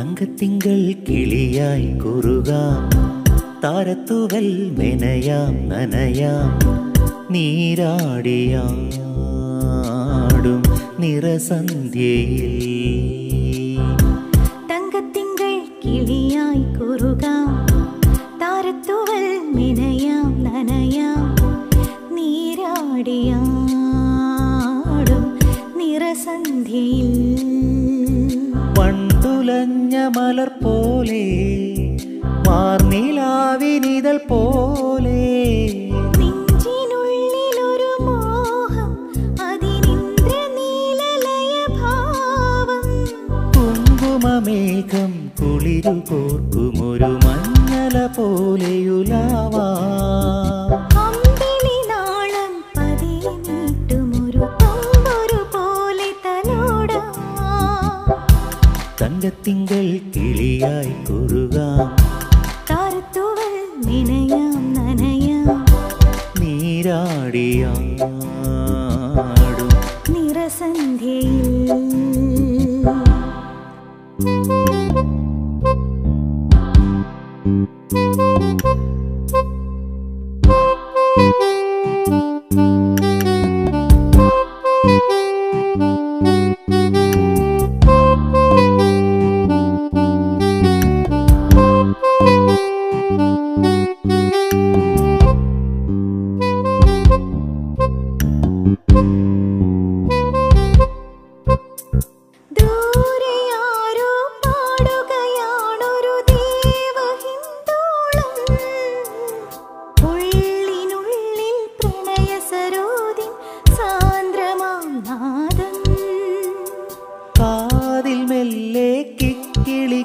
തങ്കത്തിങ്കൾ കിളിയായി കുറുകാം. താരത്തുകൾ മെനയാം നനയാം. നീരാടിയാടും നിറസന്ധ്യയിൽ. തങ്കത്തിങ്കൾ കിളിയായി കുറുകാം. താരത്തുകൾ മെനയാം നനയാം. നീരാടിയാടും നിറസന്ധ്യയിൽ. പണ്ടുലഞ്ഞ മലർ പോലെ മാർനിലാവിനിതൾ പോലെ. കുളിരു കോർക്കുമൊരു മഞ്ഞല തങ്കത്തിങ്കൾ കിളിയായി കുറുകാം. താരത്തുവൽ നിനയാം നനയാം. നീരാടിയാടും. നിറസന്ധ്യയിൽ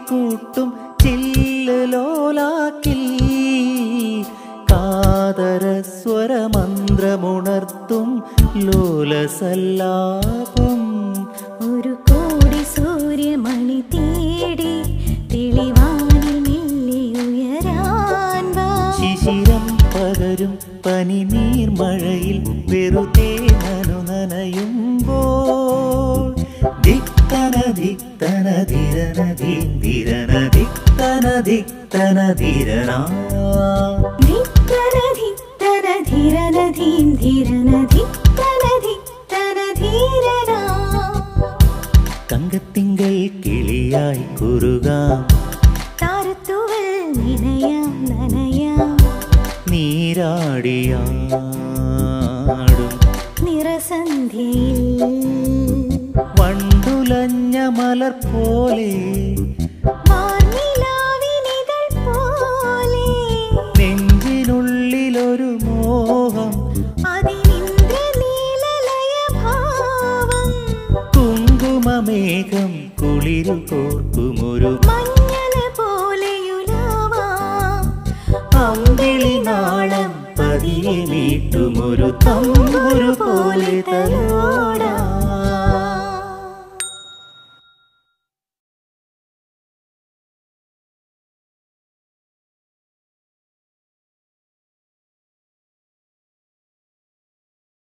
കൂട്ടും ചില്ലുലോലാക്കിൽ. കാതരസ്വരമന്ത്രമുണർത്തും ലോലസല്ലാപം. ഒരു കോടി സൂര്യമണി തേടി തെളിവാനിൽ മെല്ലെ ഉയരാൻ ശിശിരം പകരും പനി നീർമഴയിൽ വെറുതെ നനയുമ്പോൾ ദിക്തന ദിക്തന ധിരന ധീന്തിരന ദിക്തന ദിക്തന ധിരണ ധിത്തന ധിത്തന ധിരന ധീം ധിരന ധിത്തന ധിത്തന ധീരനാ തങ്കത്തിങ്കൾ കിളിയായി കുറുകാം താരത്തുവൽ നിനയാം നനയാം നീരാടിയാടും നിറസന്ധ്യയിൽ മലർ പോലെ. നെഞ്ചിനുള്ളിലൊരു മോഹം. കുങ്കുമമേഘം കുളിരു കോർക്കുമൊരു അമ്പിളി നാളം പതിയെ മീട്ടുമൊരു തമ്പുരു പോലെ തലോടാ